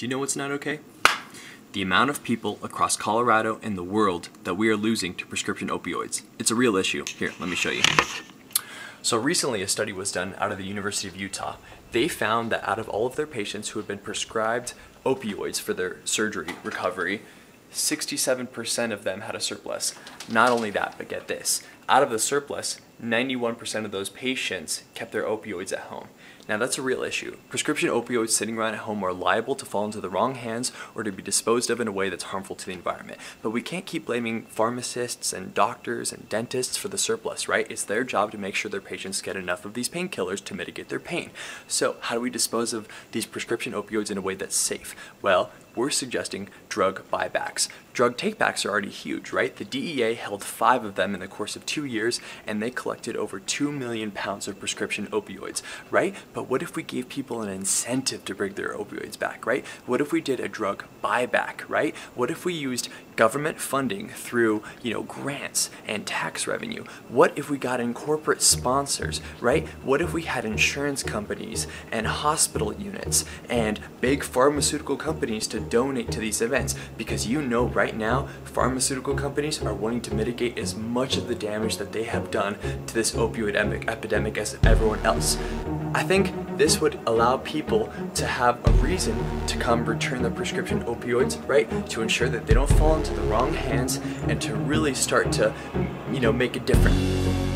Do you know what's not okay? The amount of people across Colorado and the world that we are losing to prescription opioids. It's a real issue. Here, let me show you. So recently a study was done out of the University of Utah. They found that out of all of their patients who had been prescribed opioids for their surgery recovery, 67% of them had a surplus. Not only that, but get this, out of the surplus, 91% of those patients kept their opioids at home. Now that's a real issue. Prescription opioids sitting around at home are liable to fall into the wrong hands or to be disposed of in a way that's harmful to the environment. But we can't keep blaming pharmacists and doctors and dentists for the surplus, right? It's their job to make sure their patients get enough of these painkillers to mitigate their pain. So how do we dispose of these prescription opioids in a way that's safe? Well, we're suggesting drug buybacks. Drug takebacks are already huge, right? The DEA held five of them in the course of two years and they collected over 2 million pounds of prescription opioids, right? But what if we gave people an incentive to bring their opioids back, right? What if we did a drug buyback, right? What if we used government funding through, you know, grants and tax revenue? What if we got in corporate sponsors, right? What if we had insurance companies and hospital units and big pharmaceutical companies to donate to these events? Because you know right now, pharmaceutical companies are wanting to mitigate as much of the damage that they have done to this opioid epidemic as everyone else. I think this would allow people to have a reason to come return their prescription opioids, right? To ensure that they don't fall into the wrong hands and to really start to, you know, make a difference.